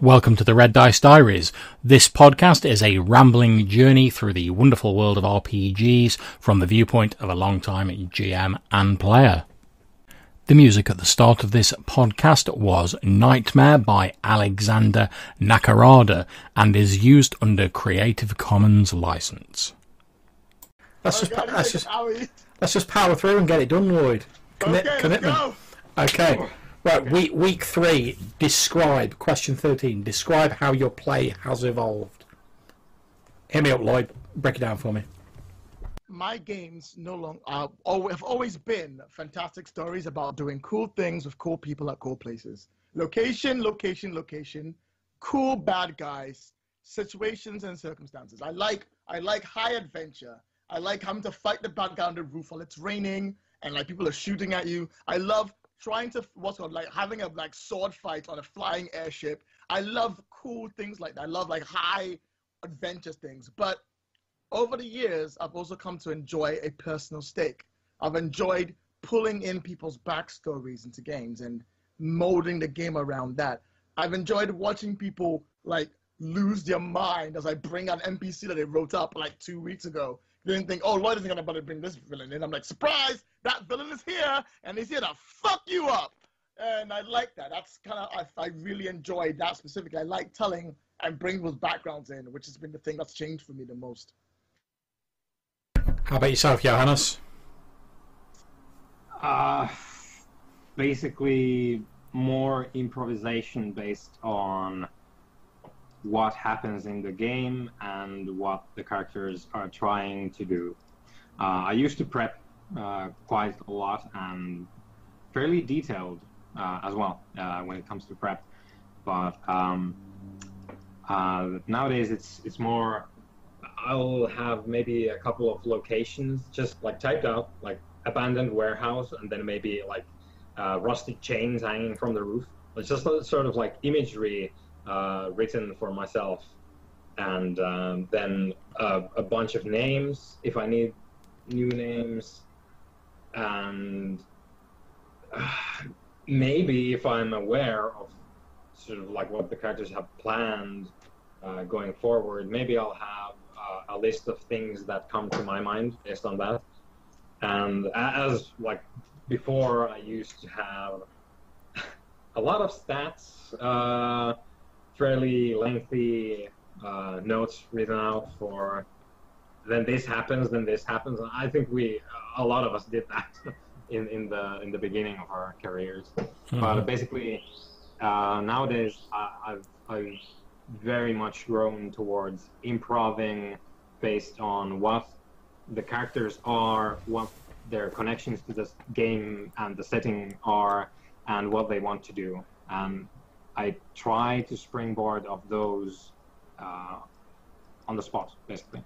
Welcome to the Red Dice Diaries. This podcast is a rambling journey through the wonderful world of RPGs from the viewpoint of a long-time GM and player. The music at the start of this podcast was Nightmare by Alexander Nakarada and is used under Creative Commons license. Let's just, pa- let's just let's just power through and get it done, Lloyd. Commit, Okay, commitment. go. Okay. Right, week week three. Describe question thirteen. Describe how your play has evolved. Hear me up, Lloyd. Break it down for me. My games no longer uh, have always been fantastic stories about doing cool things with cool people at cool places. Location, location, location. Cool bad guys, situations and circumstances. I like I like high adventure. I like having to fight the bad guy on the roof while it's raining and like people are shooting at you. I love trying to what's called like having a like sword fight on a flying airship. I love cool things like that. I love like high adventure things. But over the years, I've also come to enjoy a personal stake. I've enjoyed pulling in people's backstories into games and molding the game around that. I've enjoyed watching people like lose their mind as I bring an NPC that they wrote up like two weeks ago. They didn't think, oh, Lloyd isn't gonna bother to bring this villain in. I'm like, surprise, that villain is here, and he's here to fuck you up. And I like that. That's kind of I, I really enjoyed that specifically. I like telling and bringing those backgrounds in, which has been the thing that's changed for me the most. How about yourself, Johannes? Uh, basically, more improvisation based on what happens in the game and what the characters are trying to do. Uh, I used to prep uh, quite a lot and fairly detailed uh, as well uh, when it comes to prep, but um, uh, nowadays it's it's more. I'll have maybe a couple of locations just like typed out, like abandoned warehouse, and then maybe like uh, rusted chains hanging from the roof. It's just sort of like imagery uh, written for myself, and um, then uh, a bunch of names if I need new names, and uh, maybe if I'm aware of sort of like what the characters have planned uh, going forward, maybe I'll have uh, a list of things that come to my mind based on that. And as like before, I used to have a lot of stats, uh, fairly lengthy uh, notes written out for. Then this happens, then this happens. I think we, a lot of us, did that in, in the in the beginning of our careers. But basically, uh, nowadays I, I've, I've very much grown towards improving based on what the characters are, what their connections to the game and the setting are, and what they want to do. And I try to springboard of those uh, on the spot, basically.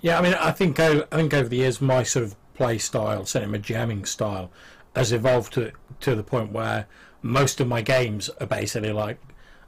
Yeah, I mean, I think o- I think over the years, my sort of play style, my jamming style, has evolved to to the point where most of my games are basically like,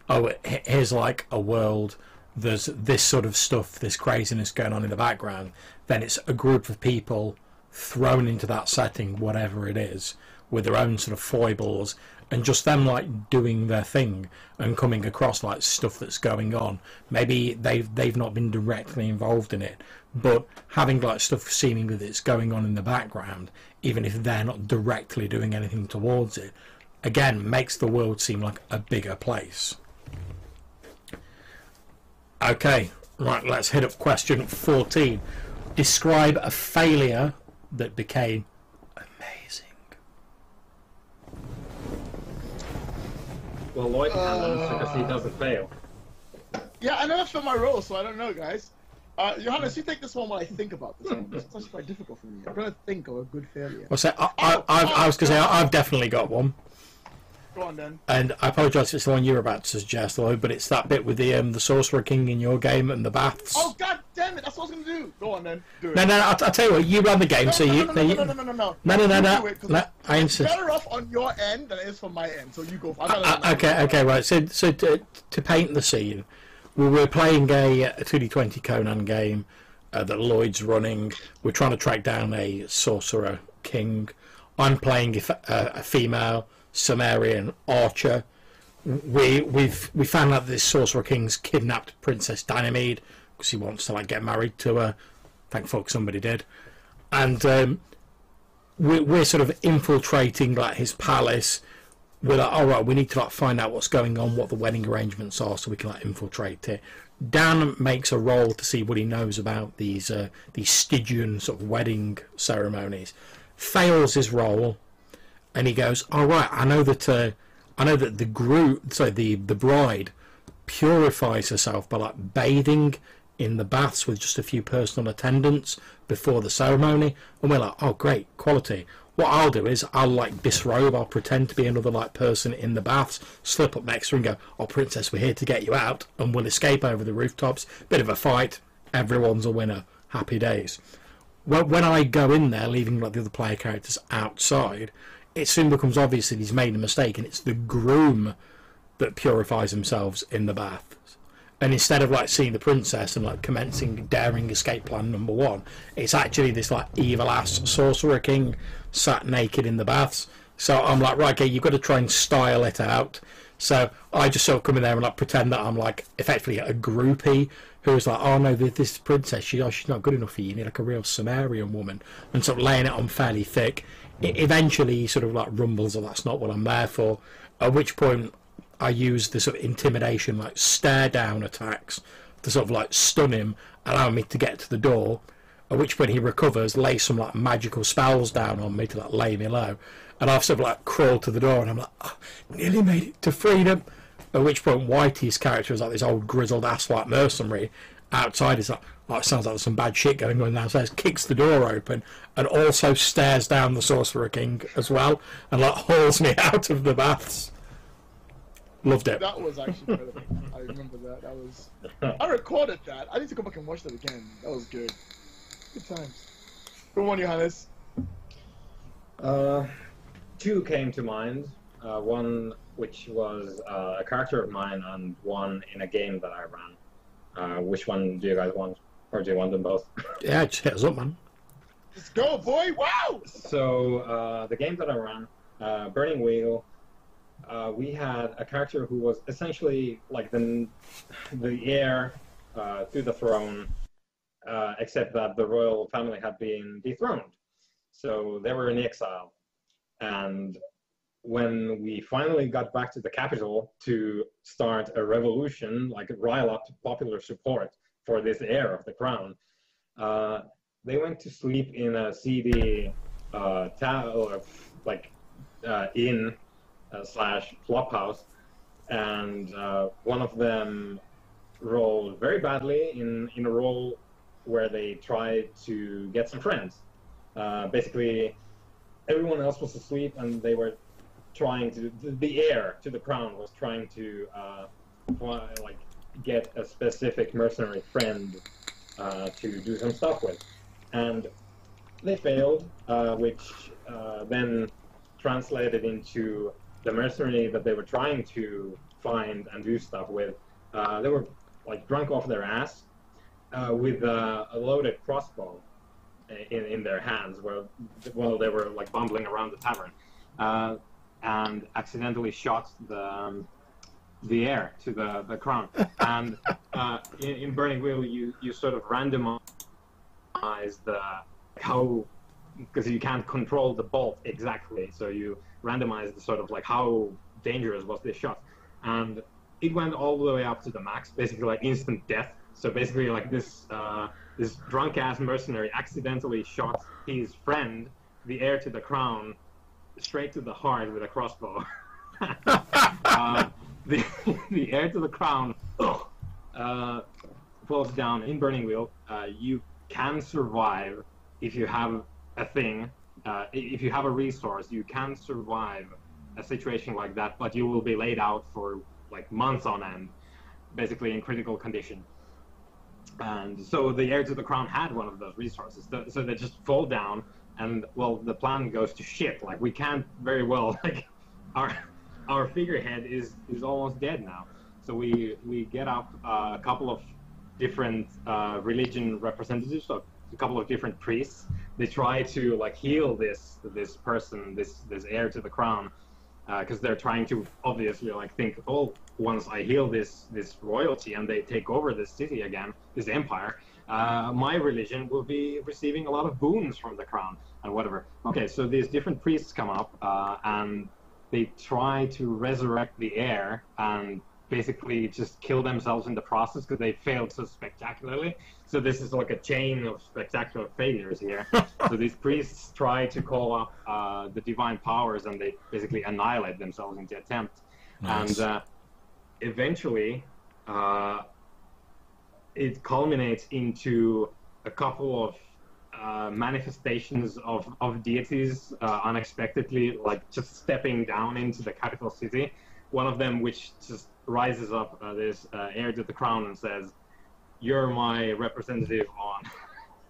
oh, here's like a world. There's this sort of stuff, this craziness going on in the background. Then it's a group of people thrown into that setting, whatever it is, with their own sort of foibles, and just them like doing their thing and coming across like stuff that's going on. Maybe they've they've not been directly involved in it, but having like stuff seemingly that's going on in the background, even if they're not directly doing anything towards it, again makes the world seem like a bigger place. Okay, right, let's hit up question 14. Describe a failure that became amazing. Well, Lloyd can answer because he doesn't fail. Yeah, I never filled my role, so I don't know, guys. Uh, Johannes, you take this one while I think about this one. It's actually quite difficult for me. I'm trying to think of a good failure. Well, so I, I, I, I was going to say I, I've definitely got one, Go on then. and I apologise if it's the one you're about to suggest, Lloyd, but it's that bit with the um, the Sorcerer King in your game and the baths. Oh god damn it! That's what I was gonna do. Go on then. Do it. No, no, I'll, I'll tell you what. You run the game, No, so no, you. no, no, no, you- no, no, no, no, no, No, no, no, no. it, No, it's I insist. Better off on your end than it is from my end. So you go. I gotta Uh, okay, okay, right. So, so to, to paint the scene, we we're playing a, a 2D20 Conan game uh, that Lloyd's running. We're trying to track down a sorcerer king. I'm playing a female Sumerian archer. we we've we found out that this sorcerer king's kidnapped Princess Dynamede because he wants to like get married to her. Thank fuck somebody did, and um, we, we're sort of infiltrating like his palace. We're like, all right, we need to like find out what's going on, what the wedding arrangements are, so we can like infiltrate it. Dan makes a roll to see what he knows about these uh, these Stygian sort of wedding ceremonies. Fails his roll, and he goes, "All right, I know that uh, I know that the group, sorry, the the bride purifies herself by like bathing in the baths with just a few personal attendants before the ceremony." And we're like, "Oh, great, quality." What I'll do is I'll like disrobe. I'll pretend to be another like person in the baths, slip up next to her and go, "Oh, princess, we're here to get you out," and we'll escape over the rooftops. Bit of a fight. Everyone's a winner. Happy days. Well, when I go in there, leaving like the other player characters outside, it soon becomes obvious that he's made a mistake, and it's the groom that purifies themselves in the baths. And instead of like seeing the princess and like commencing daring escape plan number one, it's actually this like evil ass sorcerer king sat naked in the baths. So I'm like, right, okay, you've got to try and style it out. So I just sort of come in there and like pretend that I'm like effectively a groupie who's like, oh no, this, this princess, she, oh, she's not good enough for you. You need like a real Sumerian woman, and sort of laying it on fairly thick. It eventually, sort of like rumbles, oh, that's not what I'm there for. At which point, I use the sort of intimidation, like stare down attacks to sort of like stun him, allowing me to get to the door. At which point he recovers, lays some like magical spells down on me to like lay me low, and I've sort of like crawled to the door, and I'm like, oh, nearly made it to freedom. At which point Whitey's character is like this old grizzled ass like mercenary. Outside is like, oh, it sounds like there's some bad shit going on downstairs. Kicks the door open and also stares down the Sorcerer King as well, and like hauls me out of the baths. Loved it. That was actually incredible. I remember that. That was. I recorded that. I need to go back and watch that again. That was good. Good times. Good one, Johannes. Uh, two came to mind. Uh, one which was uh, a character of mine, and one in a game that I ran. Uh, which one do you guys want, or do you want them both? Yeah, just hit up, man. Let's go, boy! Wow! So uh, the game that I ran, uh, Burning Wheel, uh, we had a character who was essentially like the the heir uh, to the throne, uh, except that the royal family had been dethroned, so they were in exile. And when we finally got back to the capital to start a revolution, like rile up popular support for this heir of the crown, uh, they went to sleep in a seedy uh, or like uh, inn uh, slash clubhouse, and uh, one of them rolled very badly in in a role where they tried to get some friends. Uh, basically, everyone else was asleep, and they were trying to the heir to the crown was trying to like get a specific mercenary friend uh, to do some stuff with, and they failed, uh, which uh, then translated into the mercenary that they were trying to find and do stuff with. Uh, they were like drunk off their ass uh, with a loaded crossbow in, in their hands while, while they were like bumbling around the tavern and accidentally shot the um, the heir to the, the crown. and uh, in, in, Burning Wheel, you, you sort of randomize the how because you can't control the bolt exactly, so you randomize the sort of like how dangerous was this shot, and it went all the way up to the max, basically like instant death. So basically, like this uh, this drunk ass mercenary accidentally shot his friend, the heir to the crown, straight to the heart with a crossbow. uh, the, the heir to the crown uh, falls down in Burning Wheel. Uh, you can survive if you have a thing, uh, if you have a resource, you can survive a situation like that, but you will be laid out for like months on end, basically in critical condition. And so the heir to the crown had one of those resources. So they just fall down, and well, the plan goes to shit. Like we can't very well like our our figurehead is is almost dead now. So we we get up uh, a couple of different uh, religion representatives, so a couple of different priests. They try to like heal this this person, this this heir to the crown, because they're trying to obviously like think, oh, once I heal this this royalty and they take over this city again, this empire, uh, my religion will be receiving a lot of boons from the crown and whatever. Okay, so these different priests come up uh, and they try to resurrect the heir and basically just kill themselves in the process because they failed so spectacularly. So this is like a chain of spectacular failures here. so these priests try to call up uh, the divine powers and they basically annihilate themselves in the attempt. Nice. And uh, eventually, uh, it culminates into a couple of uh, manifestations of, of deities uh, unexpectedly, like just stepping down into the capital city. One of them, which just rises up, uh, this uh, heir to the crown, and says, "You're my representative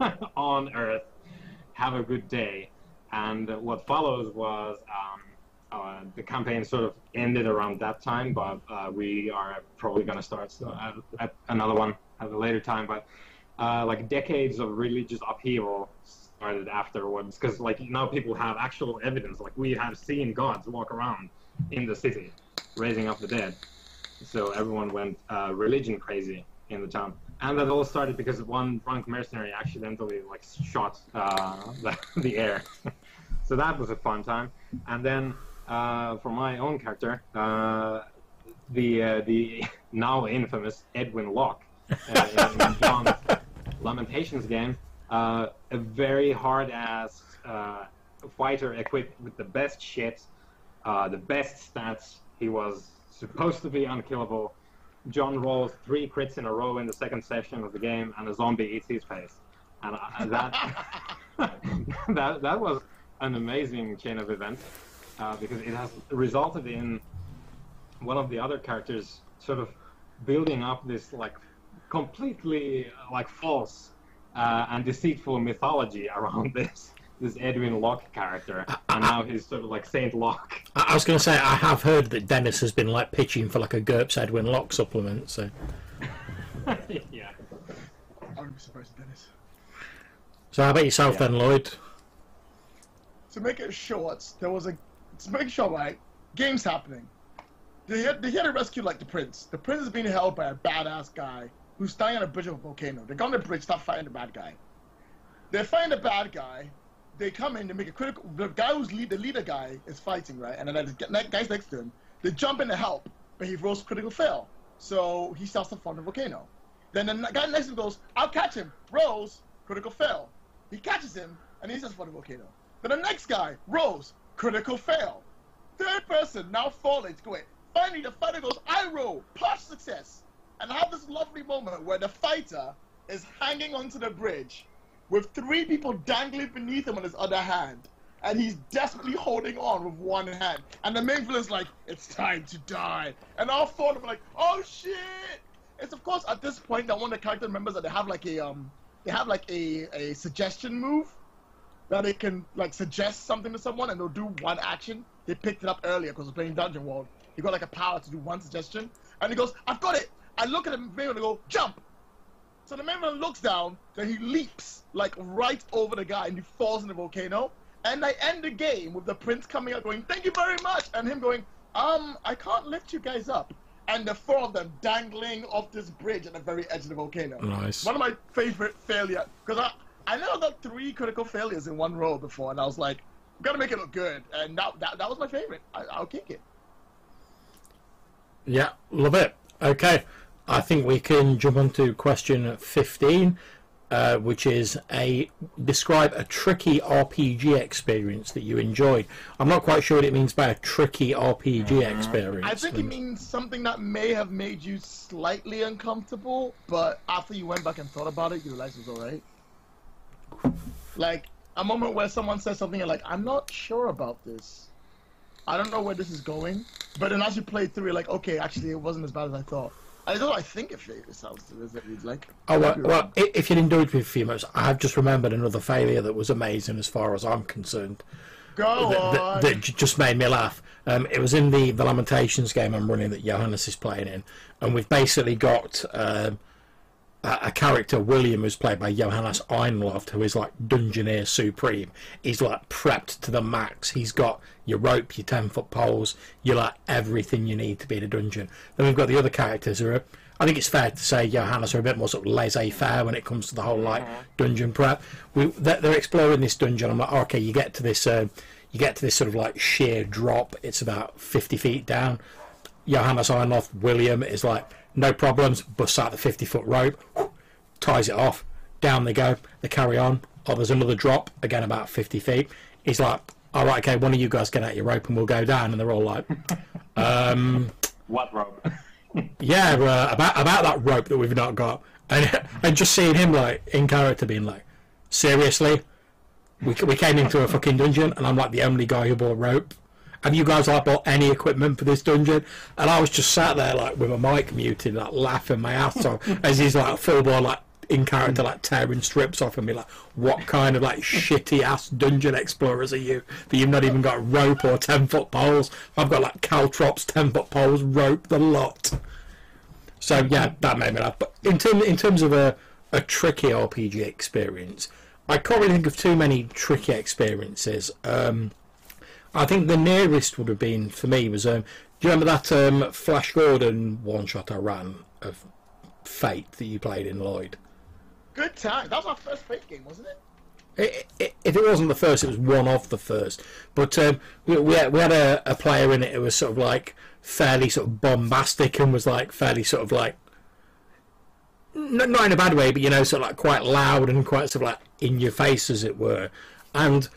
on on Earth. Have a good day." And what follows was um, uh, the campaign sort of ended around that time, but we are probably going to start so, at, at another one at a later time. But uh, like decades of religious upheaval started afterwards, because like now people have actual evidence. Like we have seen gods walk around in the city, raising up the dead. So everyone went uh, religion crazy in the town. And that all started because one drunk mercenary accidentally like shot uh, the, the air. so that was a fun time. And then uh, for my own character, uh, the uh, the now infamous Edwin Locke uh, in John's Lamentations game, uh, a very hard ass uh, fighter equipped with the best shit, uh, the best stats. He was supposed to be unkillable. John rolls three crits in a row in the second session of the game, and a zombie eats his face. And uh, that that that was an amazing chain of events uh, because it has resulted in one of the other characters sort of building up this like completely uh, like false uh, and deceitful mythology around this this Edwin Locke character, and now he's sort of like Saint Locke. I I was going to say I have heard that Dennis has been like pitching for like a GURPS Edwin Locke supplement. So yeah. I would be surprised, Dennis. so how about yourself Yeah. then, Lloyd? To make it short, there was a to make it short, right? Games happening. They had they had to rescue like the prince. The prince is being held by a badass guy who's standing on a bridge of a volcano. They go on the bridge, start fighting the bad guy. They find the bad guy. They come in, they make a critical. The guy who's lead, the leader guy is fighting, right? And then the guys next to him, they jump in to help, but he rolls critical fail. So he starts to in the volcano. Then the guy next to him goes, I'll catch him. Rolls, critical fail. He catches him, and he starts to the volcano. Then the next guy rolls, critical fail. Third person now falling, going. Finally, the fighter goes, I roll, plus success. And have this lovely moment where the fighter is hanging onto the bridge with three people dangling beneath him on his other hand. And he's desperately holding on with one hand. And the main villain's like, it's time to die. And all four of them are like, oh shit! It's of course at this point that one of the character members that they have like a um they have like a, a suggestion move that they can like suggest something to someone and they'll do one action. They picked it up earlier because we're playing Dungeon World. He got like a power to do one suggestion. And he goes, I've got it! I look at the him and I go, jump! So the main looks down, then he leaps like right over the guy and he falls in the volcano. And I end the game with the prince coming out going, Thank you very much! And him going, Um, I can't lift you guys up. And the four of them dangling off this bridge at the very edge of the volcano. Nice. One of my favorite failure because I know I never got three critical failures in one row before, and I was like, I've gotta make it look good, and that that, that was my favorite. I, I'll kick it. Yeah, love it. Okay, I think we can jump on to question 15, uh, which is a describe a tricky RPG experience that you enjoyed. I'm not quite sure what it means by a tricky RPG experience. I think it means something that may have made you slightly uncomfortable, but after you went back and thought about it, you realized it was alright. Like a moment where someone says something and like, I'm not sure about this. I don't know where this is going. But then as you play through, you're like, okay, actually, it wasn't as bad as I thought. I don't. I think it it sounds as it reads like. Oh well, well, if you'd indulge me for a few minutes, I have just remembered another failure that was amazing as far as I'm concerned. go that, on. that, that just made me laugh. Um, it was in the, the Lamentations game I'm running that Johannes is playing in, and we've basically got um, a, character William, who's played by Johannes Einloft, who is like Dungeoneer Supreme. He's like prepped to the max. He's got your rope, your ten foot poles, you like everything you need to be in a dungeon. Then we've got the other characters who are. I think it's fair to say Johannes are a bit more sort of laissez-faire when it comes to the whole like dungeon prep. We they're, they're exploring this dungeon. I'm like, okay, you get to this, uh, you get to this sort of like sheer drop. It's about 50 feet down. Johannes Einloff, William is like, no problems, busts out the 50 foot rope, ties it off, down they go, they carry on. Oh, there's another drop, again about 50 feet. He's like, all right, okay, one of you guys get out your rope and we'll go down. And they're all like, um, What rope? yeah, uh, about about that rope that we've not got. And, and just seeing him like in character being like, seriously, we, we came into a fucking dungeon and I'm like the only guy who bought rope. Have you guys like bought any equipment for this dungeon? And I was just sat there like with my mic muted, like laughing my ass off as he's like full blown like in character like tearing strips off and me like, what kind of like shitty ass dungeon explorers are you that you've not even got rope or ten foot poles? I've got like caltrops, ten foot poles, rope, the lot. So yeah, that made me laugh. But in terms in terms of a a tricky RPG experience, I can't really think of too many tricky experiences. Um, I think the nearest would have been for me was um, do you remember that um, Flash Gordon one shot I ran of Fate that you played in Lloyd? Good time. That was our first Fate game, wasn't it? It, it, if it wasn't the first, it was one of the first. But um, we, we had, we had a, a player in it who was sort of like fairly sort of bombastic and was like fairly sort of like n- not in a bad way, but you know, sort of like quite loud and quite sort of like in your face, as it were. And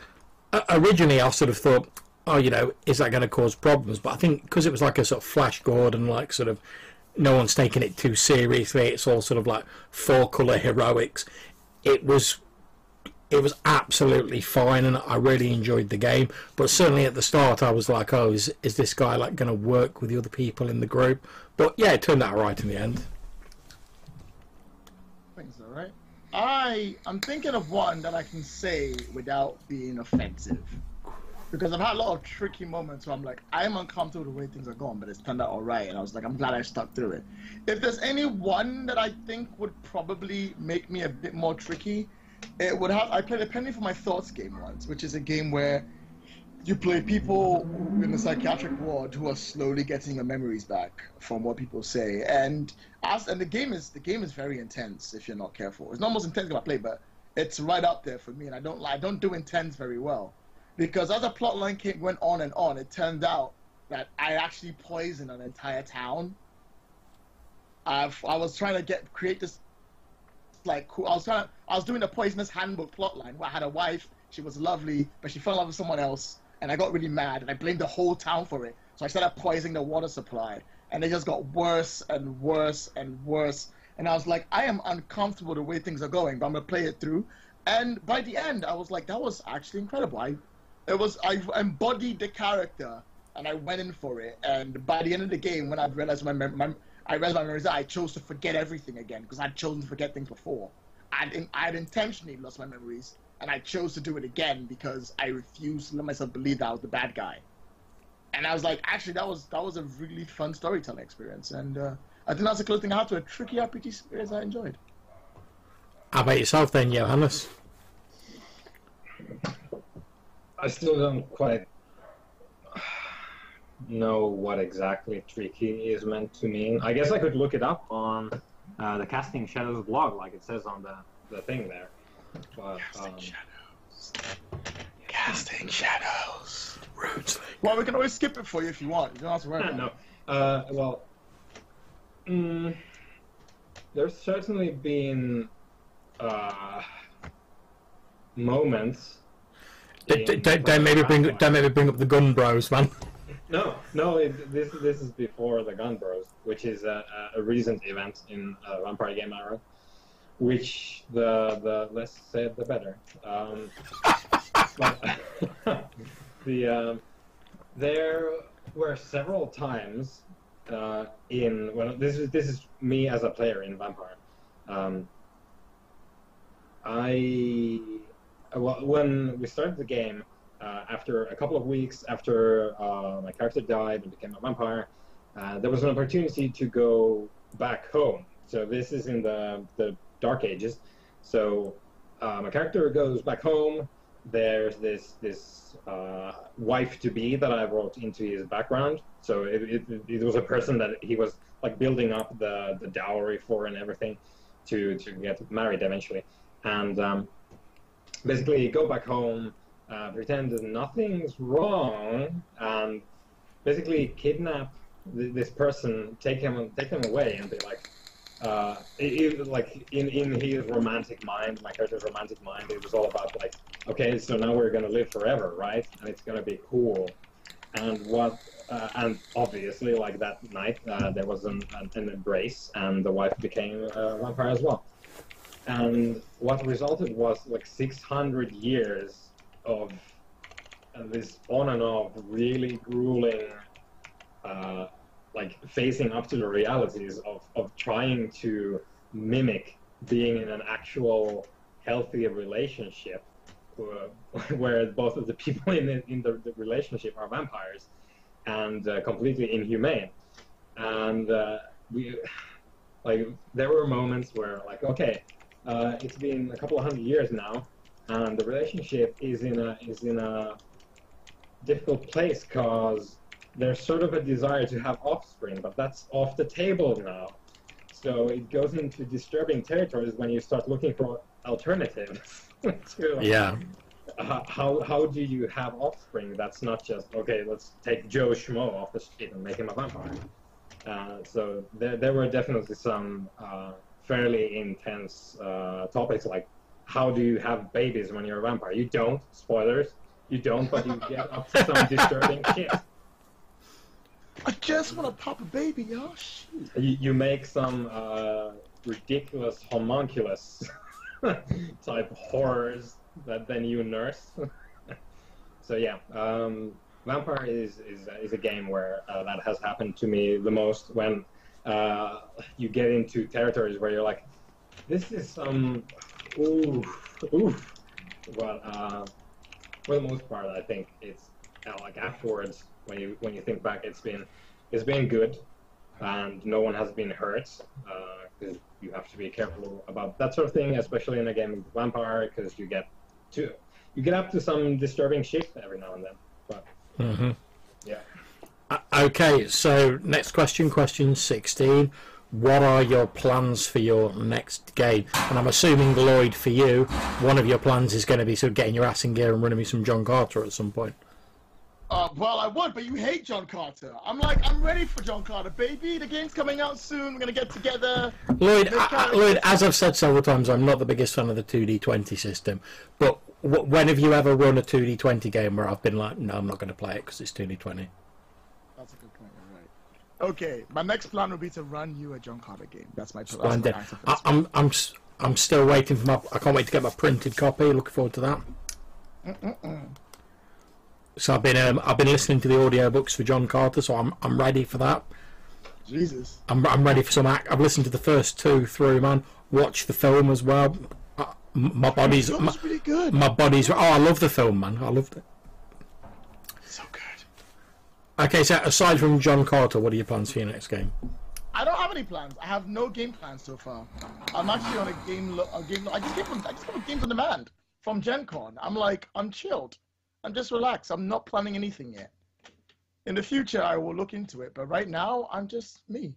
uh, originally, I sort of thought, oh, you know, is that going to cause problems? But I think because it was like a sort of Flash Gordon, like sort of no one's taking it too seriously. It's all sort of like four color heroics. It was it was absolutely fine and I really enjoyed the game. But certainly at the start I was like, oh, is, is this guy like going to work with the other people in the group? But yeah, it turned out right in the end. Thanks, all right. I I'm thinking of one that I can say without being offensive, because I've had a lot of tricky moments where I'm like, I'm uncomfortable with the way things are going, but it's turned out all right, and I was like, I'm glad I stuck through it. If there's any one that I think would probably make me a bit more tricky, it would have. I played a penny for my thoughts game once, which is a game where you play people in the psychiatric ward who are slowly getting their memories back from what people say and as and the game is the game is very intense if you're not careful it's not most intense game i play but it's right up there for me and i don't i don't do intense very well because as the plot line came, went on and on it turned out that i actually poisoned an entire town I've, i was trying to get create this like cool i was trying to, i was doing a poisonous handbook plot line where i had a wife she was lovely but she fell in love with someone else and I got really mad and I blamed the whole town for it. So I started poisoning the water supply, and it just got worse and worse and worse. And I was like, I am uncomfortable the way things are going, but I'm gonna play it through. And by the end, I was like, that was actually incredible. I, it was I embodied the character, and I went in for it. And by the end of the game, when I realized my, mem- my I realized my memories, I chose to forget everything again because I'd chosen to forget things before. I'd, I'd intentionally lost my memories and I chose to do it again because I refused to let myself believe that I was the bad guy. And I was like, actually, that was that was a really fun storytelling experience, and uh, I think that's the closest thing I had to a tricky RPG experience I enjoyed. How about yourself then, Johannes? I still don't quite know what exactly tricky is meant to mean. I guess I could look it up on uh, the Casting Shadows blog, like it says on the, the thing there. But, um, shadows. Casting shadows. Roots. Well, we can always skip it for you if you want. You don't have to worry. about no. Uh, well, mm, there's certainly been uh, moments. Don't, in- don't, don't maybe bring don't maybe bring up the gun bros, man. No, no. It, this this is before the Gun Bros, which is a, a recent event in uh, Vampire Game Arrow, which the the less said the better. Um, but the um, there were several times uh, in well, this is this is me as a player in Vampire. Um, I well, when we started the game, uh, after a couple of weeks after uh, my character died and became a vampire, uh, there was an opportunity to go back home So this is in the the Dark Ages. So uh, my character goes back home. There's this this uh, wife to be that I wrote into his background. So it, it, it was a person that he was like building up the, the dowry for and everything to to get married eventually. And um, basically go back home, uh, pretend that nothing's wrong, and basically kidnap th- this person, take him take him away, and be like, uh, it, it, like in in his romantic mind, my character's romantic mind, it was all about like, okay, so now we're gonna live forever, right? And it's gonna be cool. And what, uh, and obviously, like that night, uh, there was an, an, an embrace, and the wife became a vampire as well. And what resulted was like 600 years of uh, this on and off, really grueling uh, like facing up to the realities of, of trying to mimic being in an actual healthy relationship where both of the people in the, in the, the relationship are vampires and uh, completely inhumane. And uh, we like there were moments where like okay uh, it's been a couple of hundred years now and the relationship is in a is in a difficult place because there's sort of a desire to have offspring, but that's off the table now. So it goes into disturbing territories when you start looking for alternatives. to, Yeah. uh, how how do you have offspring? That's not just okay. Let's take Joe Schmo off the street and make him a vampire. Uh, so there there were definitely some uh, fairly intense uh, topics like how do you have babies when you're a vampire? You don't. Spoilers. You don't, but you get up to some disturbing shit. I just want to pop a baby, y'all. Shoot. You, you make some uh, ridiculous homunculus type horrors that then you nurse. so yeah, um, Vampire is is, is a game where uh, that has happened to me the most when uh, you get into territories where you're like, this is some oof oof. But uh, for the most part, I think it's uh, like afterwards when you when you think back, it's been it's been good, and no one has been hurt because you have to be careful about that sort of thing, especially in a game of Vampire, because you get to you get up to some disturbing shit every now and then. But hmm yeah, Okay, so next question, question 16. What are your plans for your next game? And I'm assuming, Lloyd, for you, one of your plans is going to be sort of getting your ass in gear and running me some John Carter at some point. Uh, well, I would, but you hate John Carter. I'm like, I'm ready for John Carter, baby. The game's coming out soon. We're gonna get together. Lloyd, I, I- Lloyd, as I've said several times, I'm not the biggest fan of the 2D20 system. But w- when have you ever run a 2D20 game where I've been like, no, I'm not going to play it because it's 2D20? That's a good point. You're right. Okay, my next plan would be to run you a John Carter game. That's my. That's my Splendid. answer for I, this. I'm, I'm, still waiting for my. I can't wait to get my printed copy. Looking forward to that. So I've been, um, I've been listening to the audiobooks for John Carter, so I'm, I'm ready for that. Jesus. I'm, I'm ready for some. Act. I've listened to the first two through, man. Watch the film as well. Uh, m- my body's, That my, really good. my body's. Oh, I love the film, man. I loved it. Okay, so aside from John Carter, what are your plans for your next game? I don't have any plans. I have no game plans so far. I'm actually on a game. A game. I just came from. I just came from Games on Demand from Gen Con. I'm like, I'm chilled. I'm just relaxed. I'm not planning anything yet. In the future, I will look into it, but right now, I'm just me.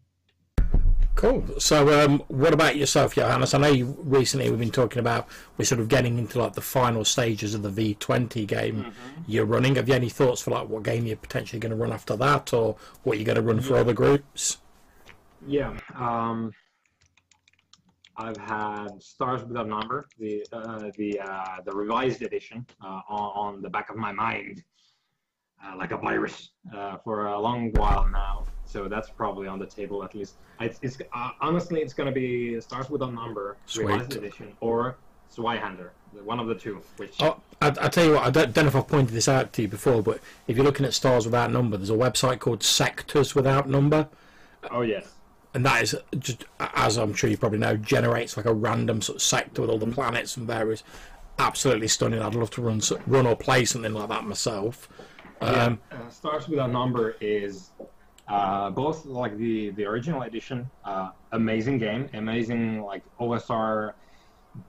Cool. So, um, what about yourself, Johannes? I know you recently we've been talking about we're sort of getting into like the final stages of the V20 game you're running. Have you any thoughts for like what game you're potentially going to run after that, or what you're going to run for other groups? yeah. Um, I've had Stars Without Number, the uh, the uh, the revised edition, uh, on, on the back of my mind, uh, like a virus, uh, for a long while now. So that's probably on the table at least. It's, it's uh, honestly, it's going to be Stars Without Number revised Sweet. edition or Zweihander, one of the two. Which Oh, I, I tell you what, I don't, don't know if I've pointed this out to you before, but if you're looking at Stars Without Number, there's a website called Sectors Without Number. oh yes, and that is just as I'm sure you probably know generates like a random sort of sector with all the planets and various absolutely stunning I'd love to run run or play something like that myself um, uh, Stars Without Number is Uh, both like the the original edition, uh, amazing game, amazing like OSR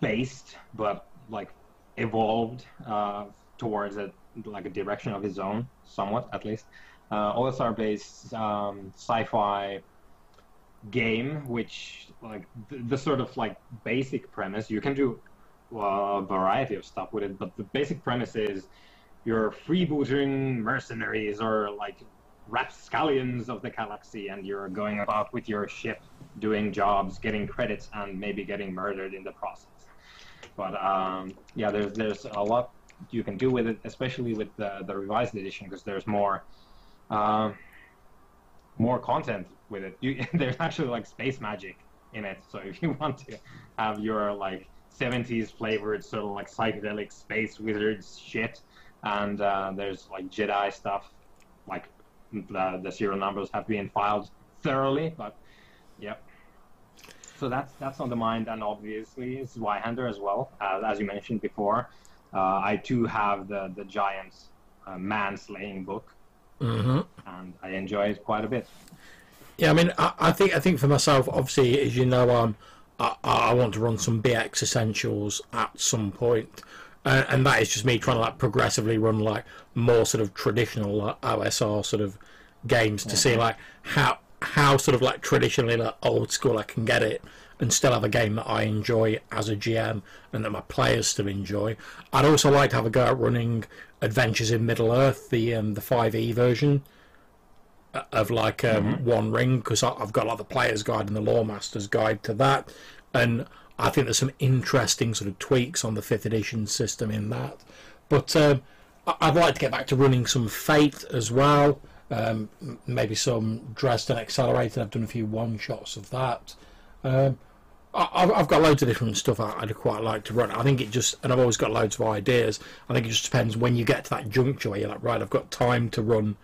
based, but like evolved uh, towards a like a direction of its own, somewhat at least. Uh, OSR based um, sci-fi game, which like the, the, sort of like basic premise you can do a variety of stuff with it, but the basic premise is you're freebooting mercenaries or like rapscallions of the galaxy, and you're going about with your ship, doing jobs, getting credits, and maybe getting murdered in the process. But um, yeah, there's there's a lot you can do with it, especially with the the revised edition, because there's more um, more content with it. You, there's actually like space magic in it, so if you want to have your like 70s flavored sort of like psychedelic space wizards shit, and uh, there's like Jedi stuff, like the, the serial numbers have been filed thoroughly, but yep. So that's that's on the mind, and obviously it's Zweihander as well, uh, as you mentioned before. Uh, I too have the the giant uh, man slaying book, mm-hmm. and I enjoy it quite a bit. Yeah, I mean, I, I, think I think for myself, obviously, as you know, um, I, I want to run some BX Essentials at some point. Uh, and that is just me trying to like progressively run like more sort of traditional like, OSR sort of games to mm-hmm. see like how how sort of like traditionally like old school I can get it and still have a game that I enjoy as a GM and that my players still enjoy. I'd also like to have a go at running Adventures in Middle Earth, the um, the five E version uh, of like um, mm-hmm. One Ring because I've got like the player's guide and the lore master's guide to that, and I think there's some interesting sort of tweaks on the fifth edition system in that. But um, I'd like to get back to running some Fate as well. Um, maybe some Dresden Accelerated. I've done a few one shots of that. Um, I, have got loads of different stuff I'd quite like to run. I think it just, and I've always got loads of ideas. I think it just depends when you get to that juncture where you're like, right, I've got time to run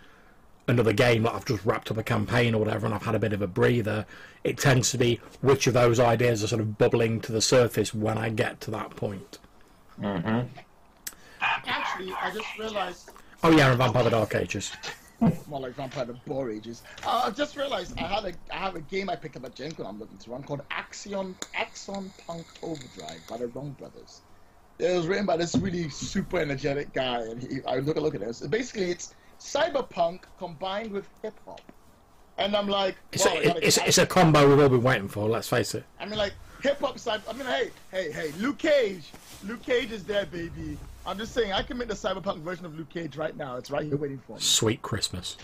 another game that I've just wrapped up a campaign or whatever and I've had a bit of a breather, it tends to be which of those ideas are sort of bubbling to the surface when I get to that point. Mm-hmm. Actually, I just realized. Oh yeah, and Vampire the Dark Ages. More like Vampire the Boar Ages. Uh, I just realized I had a I have a game I picked up at Gen Con I'm looking to run called Axion Axon Punk Overdrive by the Wrong Brothers. It was written by this really super energetic guy, and he, I look a look at this. Basically, it's cyberpunk combined with hip hop. And I'm like, it's, a, it's, it's, a combo we've all been waiting for. Let's face it. I mean, like hip hop cyber. I mean, hey, hey, hey, Luke Cage, Luke Cage is there, baby. I'm just saying, I can make the cyberpunk version of Luke Cage right now. It's right here waiting for me. Sweet Christmas.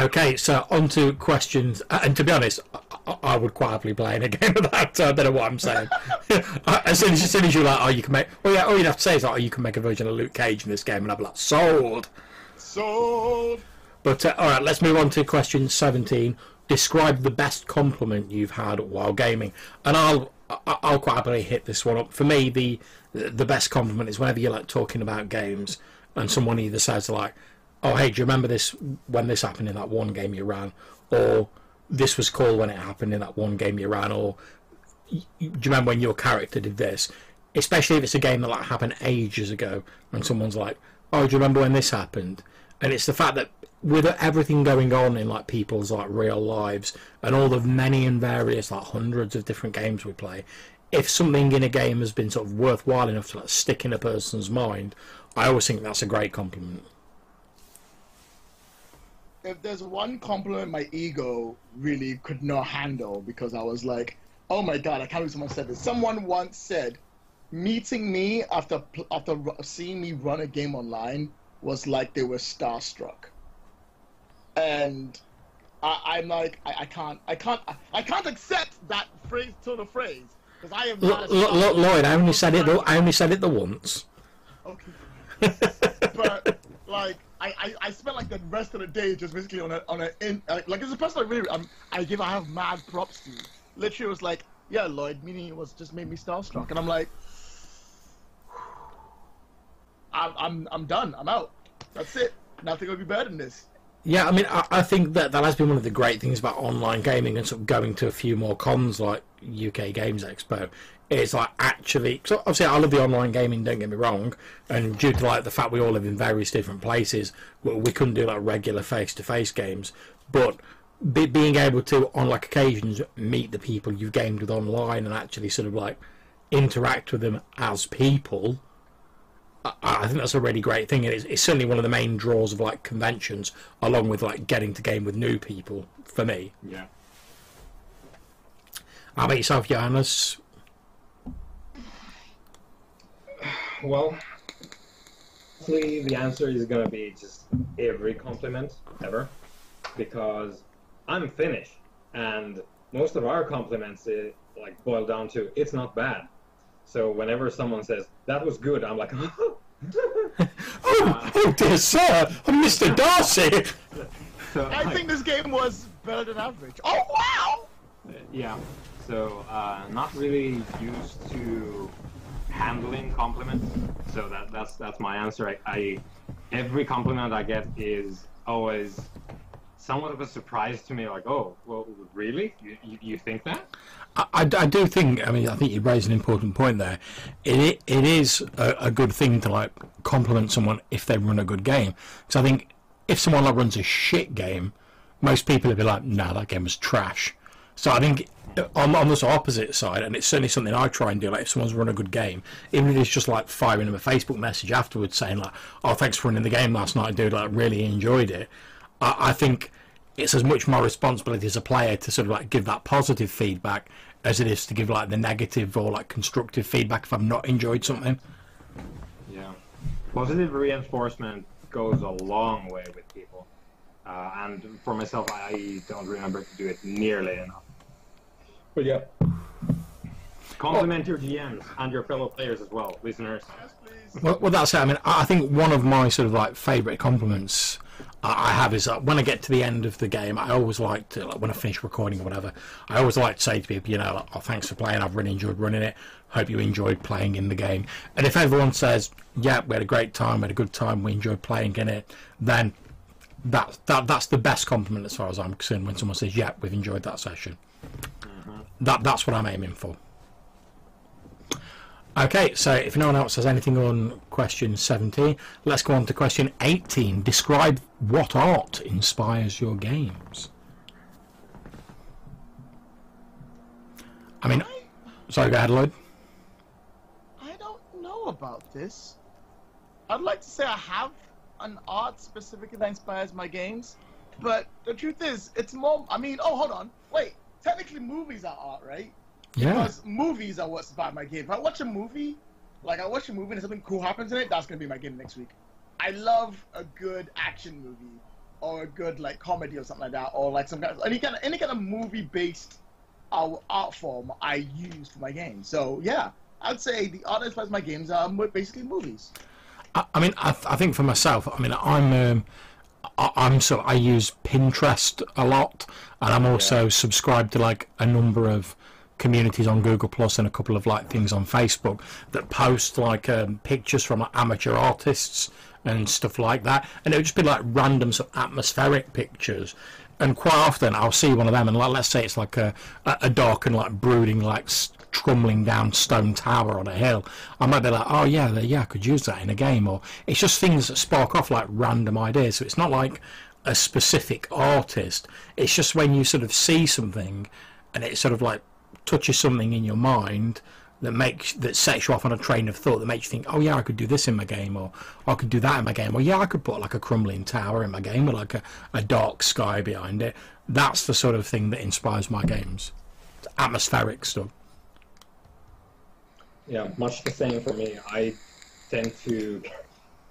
Okay, so on to questions. Uh, and to be honest, I, I, would quite happily play in a game of that. So I don't know what I'm saying. as, soon as, as soon as you're like, oh, you can make. Well, yeah, all you'd have to say is, like, oh, you can make a version of Luke Cage in this game, and I'd be like, sold. Sold. But uh, all right, let's move on to question 17. Describe the best compliment you've had while gaming, and I'll I'll quite happily hit this one up. For me, the the best compliment is whenever you're like talking about games, and someone either says like oh hey, do you remember this when this happened in that one game you ran, or this was cool when it happened in that one game you ran, or do you remember when your character did this? Especially if it's a game that like happened ages ago, and someone's like, oh, do you remember when this happened? And it's the fact that with everything going on in like people's like real lives and all the many and various like hundreds of different games we play, if something in a game has been sort of worthwhile enough to like stick in a person's mind, I always think that's a great compliment if there's one compliment my ego really could not handle because I was like, oh my god, I can't believe someone said this. Someone once said, meeting me after after seeing me run a game online was like they were starstruck, and I, am like, I, I, can't, I can't, I can't accept that phrase to the phrase because I am. L- L- Lloyd, I only said it. I only said it the once. Okay, but like I, I, I spent like the rest of the day just basically on a on a in, like, it's a person I really um, I give I have mad props to. Literally was like, yeah, Lloyd, meaning it was just made me starstruck, and I'm like, I'm I'm I'm done. I'm out. That's it. Nothing will be better than this. Yeah, I mean, I, I, think that that has been one of the great things about online gaming and sort of going to a few more cons, like UK Games Expo is like actually. Obviously, I love the online gaming. Don't get me wrong, and due to like the fact we all live in various different places, we, we couldn't do like regular face to face games. But be, being able to, on like occasions, meet the people you've gamed with online and actually sort of like interact with them as people. I, I think that's a really great thing, and it's, it's certainly one of the main draws of like conventions, along with like getting to game with new people. For me, Yeah. How about yourself, Johannes? Well, honestly, the answer is gonna be just every compliment ever, because I'm Finnish, and most of our compliments uh, like boil down to it's not bad. So whenever someone says that was good, I'm like, Oh, oh dear sir, I'm Mr. Darcy. So I think this game was better than average. Oh wow! yeah. So uh, not really used to handling compliments. So that that's that's my answer. I, I every compliment I get is always somewhat of a surprise to me. Like, oh, well, really? You you, you think that? I, I, do think. I mean, I think you raised an important point there. It it is a, a good thing to like compliment someone if they run a good game. Because I think if someone like runs a shit game, most people would be like, "Nah, that game was trash." So I think on, on the opposite side, and it's certainly something I try and do. Like if someone's run a good game, even if it's just like firing them a Facebook message afterwards saying like, "Oh, thanks for running the game last night, dude. Like, really enjoyed it." I, I think it's as much my responsibility as a player to sort of like give that positive feedback as it is to give like the negative or like constructive feedback if I've not enjoyed something. Yeah. Positive reinforcement goes a long way with people. Uh, and for myself, I don't remember to do it nearly enough. But yeah, Compliment your GMs and your fellow players as well, listeners. Yes. Well, well, that's it. I mean, I I think one of my sort of like favourite compliments I I have is that when I get to the end of the game, I always like to, like when I finish recording or whatever, I always like to say to people, you know, like, oh, thanks for playing. I've really enjoyed running it. Hope you enjoyed playing in the game. And if everyone says, yeah, we had a great time, we had a good time, we enjoyed playing in it, then that, that that's the best compliment as far as I'm concerned when someone says, yeah, we've enjoyed that session. That That's what I'm aiming for. Okay, so if no one else has anything on question 17, let's go on to question 18. Describe what art inspires your games. I mean, I, sorry, go ahead, Lloyd. I don't know about this. I'd like to say I have an art specifically that inspires my games, but the truth is, it's more. I mean, oh, hold on, wait. Technically, movies are art, right? Yeah. Because movies are what's inspire my game. If I watch a movie, like I watch a movie and something cool happens in it, that's gonna be my game next week. I love a good action movie or a good like comedy or something like that, or like some kind of any kind of any kind of movie based uh, art form I use for my game. So yeah, I'd say the art that inspires my games are basically movies. I, I mean, I, th- I think for myself, I mean, I'm um, I, I'm so I use Pinterest a lot, and I'm also subscribed to like a number of communities on Google Plus and a couple of like things on Facebook that post like um, pictures from like, amateur artists and stuff like that, and it would just be like random sort of atmospheric pictures. And quite often, I'll see one of them, and like, let's say it's like a, a dark and like brooding, like crumbling down stone tower on a hill. I might be like, oh yeah, yeah, I could use that in a game, or it's just things that spark off like random ideas. So it's not like a specific artist. It's just when you sort of see something, and it sort of like touches something in your mind that makes that sets you off on a train of thought that makes you think, oh yeah, I could do this in my game, or I could do that in my game, or yeah, I could put like a crumbling tower in my game with like a, a dark sky behind it. That's the sort of thing that inspires my games. It's atmospheric stuff. Yeah, much the same for me. I tend to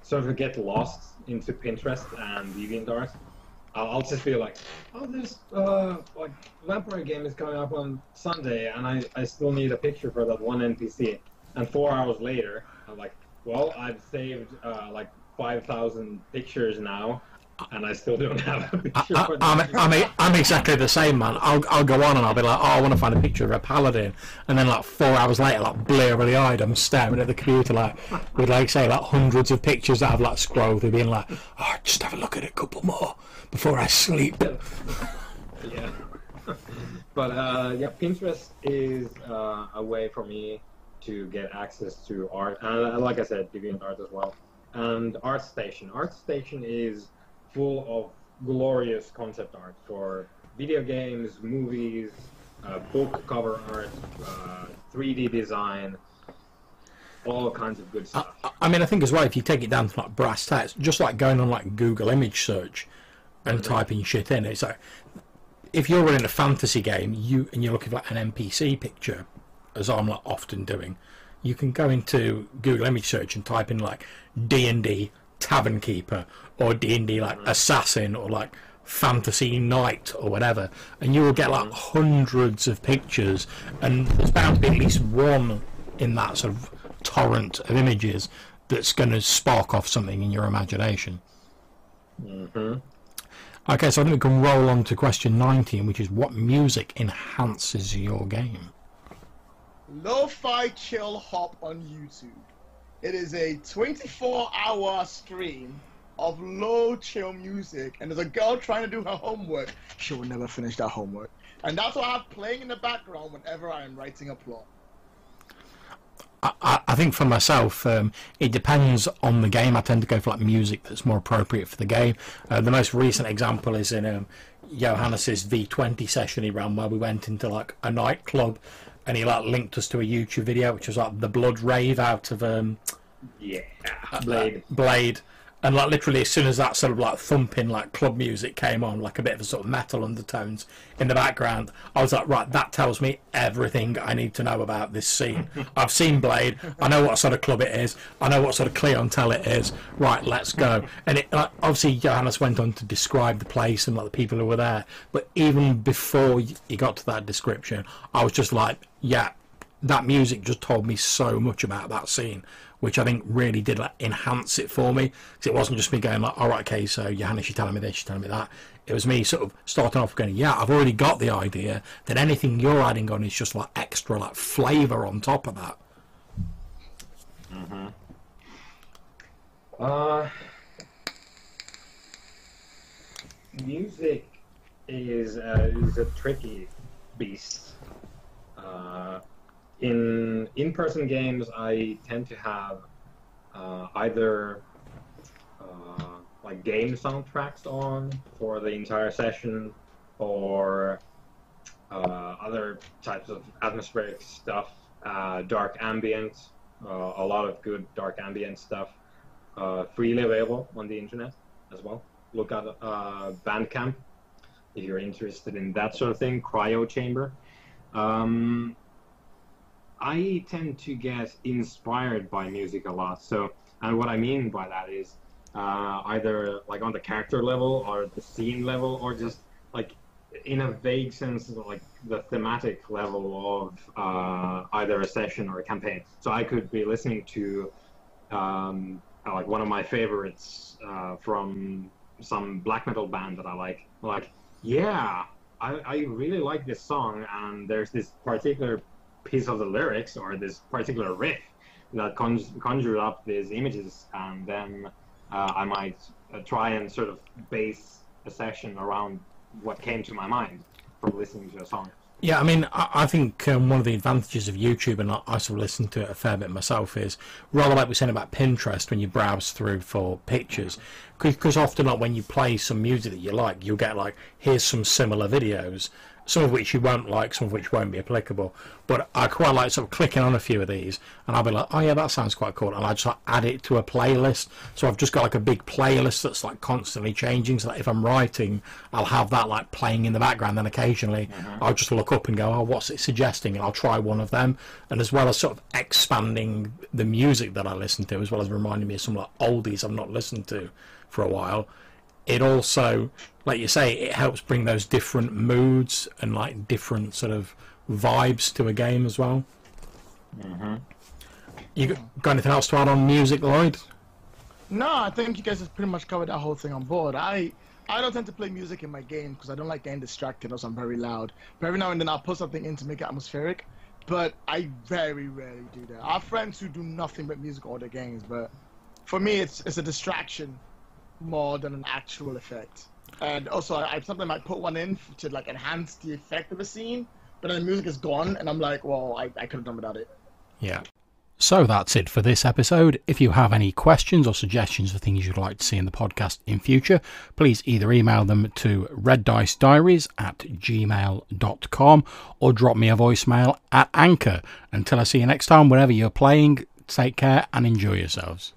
sort of get lost into Pinterest and DeviantArt. I'll, I'll just be like, oh, this uh, like vampire game is coming up on Sunday, and I, I still need a picture for that one NPC. And four hours later, I'm like, well, I've saved uh, like five thousand pictures now, and I still don't have a picture I, for I'm. I'm, I'm exactly the same, man. I'll, I'll go on and I'll be like, oh, I want to find a picture of a paladin, and then like four hours later, like bleary eyed, I'm staring at the computer like with like say like hundreds of pictures that I've like scrolled through, being like, oh, just have a look at a couple more before I sleep. yeah. but uh, yeah, Pinterest is uh, a way for me to get access to art, and uh, like I said, DeviantArt as well. And ArtStation. ArtStation is full of glorious concept art for video games, movies, uh, book cover art, uh, 3D design, all kinds of good stuff. I, I mean, I think as well, if you take it down to like brass tacks, just like going on like Google image search and typing shit in, it's like if you're running a fantasy game, you and you're looking for like an NPC picture, as I'm like often doing, you can go into Google image search and type in like D and D Tavern Keeper or D and D like Assassin or like Fantasy Knight or whatever, and you will get like hundreds of pictures, and there's bound to be at least one in that sort of torrent of images that's going to spark off something in your imagination. Mm-hmm. Okay, so I think we can roll on to question 19, which is what music enhances your game? Lo-Fi Chill Hop on YouTube. It is a 24-hour stream of low chill music, and there's a girl trying to do her homework. She will never finish that homework, and that's what I have playing in the background whenever I am writing a plot. I- I, I think for myself, um, it depends on the game. I tend to go for like music that's more appropriate for the game. Uh, the most recent example is in um, Johannes's V20 session he ran, where we went into like a nightclub, and he like linked us to a YouTube video, which was like the Blood Rave out of um, Yeah, Blade. Blade. And like literally, as soon as that sort of like thumping like club music came on, like a bit of a sort of metal undertones in the background, I was like, right, that tells me everything I need to know about this scene. I've seen Blade. I know what sort of club it is. I know what sort of clientele it is. Right, let's go. And it like, obviously Johannes went on to describe the place and like the people who were there. But even before he got to that description, I was just like, yeah, that music just told me so much about that scene, which I think really did like, enhance it for me. Because it wasn't just me going like, all right, okay, so Johannes, you're telling me this, you're telling me that. It was me sort of starting off going, yeah, I've already got the idea. Then anything you're adding on is just like extra like flavour on top of that. Uh, music is uh, is a tricky beast. Uh, in in-person games, I tend to have uh, either uh, like game soundtracks on for the entire session, or uh, other types of atmospheric stuff, uh, dark ambient, uh, a lot of good dark ambient stuff, uh, freely available on the internet as well. Look at Bandcamp if you're interested in that sort of thing. Cryo Chamber. Um, I tend to get inspired by music a lot. So, and what I mean by that is uh, either like on the character level or the scene level, or just like in a vague sense, like the thematic level of uh, either a session or a campaign. So I could be listening to um, like one of my favorites uh, from some black metal band that I like. Like, yeah, I, I really like this song, and there's this particular piece of the lyrics or this particular riff that conj- conjured up these images, and then uh, I might uh, try and sort of base a session around what came to my mind from listening to a song. Yeah, I mean, I, I think um, one of the advantages of YouTube, and I, I sort of listen to it a fair bit myself, is rather like we said about Pinterest when you browse through for pictures, because often like when you play some music that you like, you'll get like, here's some similar videos, some of which you won't like, some of which won't be applicable. But I quite like sort of clicking on a few of these, and I'll be like, oh yeah, that sounds quite cool, and I just like, add it to a playlist. So I've just got like a big playlist that's like constantly changing, so that if I'm writing, I'll have that like playing in the background. Then occasionally, mm-hmm. I'll just look up and go, oh, what's it suggesting, and I'll try one of them. And as well as sort of expanding the music that I listen to, as well as reminding me of some like oldies I've not listened to for a while it also, like you say, it helps bring those different moods and like different sort of vibes to a game as well. Mm-hmm. You got- got anything else to add on music, Lloyd? No, I think you guys have pretty much covered that whole thing on board. I I don't tend to play music in my game because I don't like getting distracted or I'm very loud. But every now and then I'll put something in to make it atmospheric. But I very rarely do that. I have friends who do nothing but music all their games, but for me it's it's a distraction more than an actual effect. and also I, I sometimes might put one in to like enhance the effect of a scene, but then the music is gone, and I'm like, well, I, I could have done without it. Yeah. So that's it for this episode. If you have any questions or suggestions for things you'd like to see in the podcast in future, please either email them to reddicediaries at gmail.com or drop me a voicemail at Anchor. Until I see you next time, wherever you're playing, take care and enjoy yourselves.